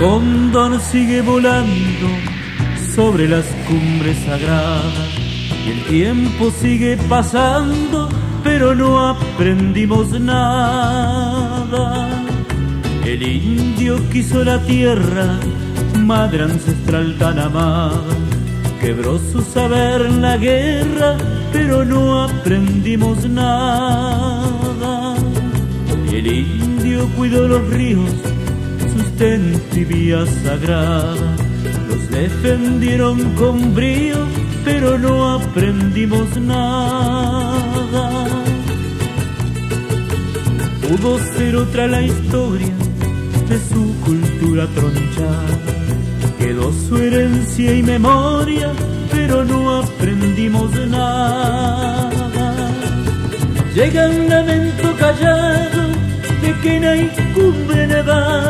cóndor sigue volando sobre las cumbres sagradas y el tiempo sigue pasando, pero no aprendimos nada. El indio quiso la tierra, madre ancestral tan amada, quebró su saber en la guerra, pero no aprendimos nada. El indio cuidó los ríos, sustento y sagrada, los defendieron con brío, pero no aprendimos nada. Pudo ser otra la historia de su cultura tronchada, quedó su herencia y memoria, pero no aprendimos nada. Llega un lamento callado de que no hay cumbre nevada,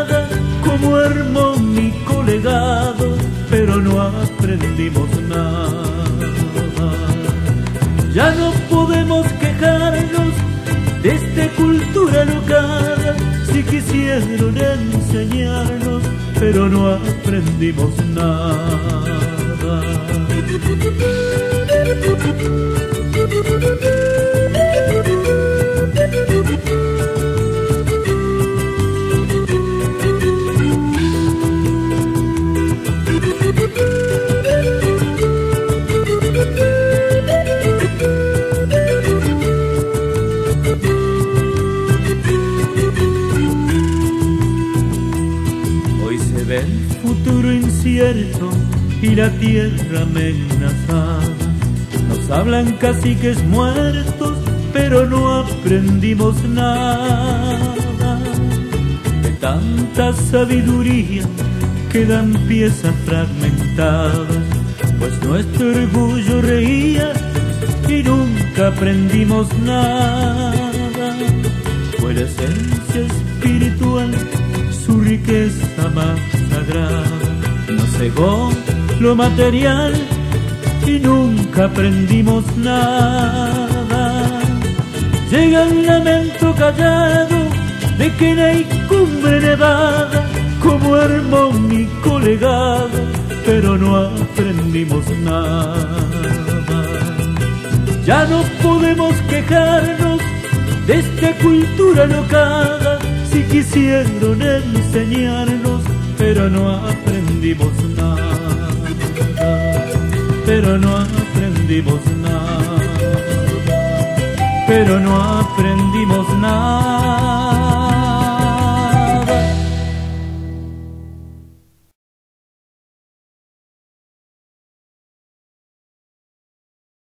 pero no aprendimos nada. Ya no podemos quejarnos de esta cultura locada, si quisieron enseñarnos, pero no aprendimos nada. Futuro incierto y la tierra amenazada. Nos hablan caciques muertos, pero no aprendimos nada. De tanta sabiduría quedan piezas fragmentadas, pues nuestro orgullo reía y nunca aprendimos nada. Fue la esencia espiritual, su riqueza más sagrada. Nos cegó lo material y nunca aprendimos nada. Llega un lamento callado de que no hay cumbre nevada como armónico legado, pero no aprendimos nada. Ya no podemos quejarnos de esta cultura locada, si quisieron enseñarnos, pero no aprendimos nada, pero no aprendimos nada, pero no aprendimos nada.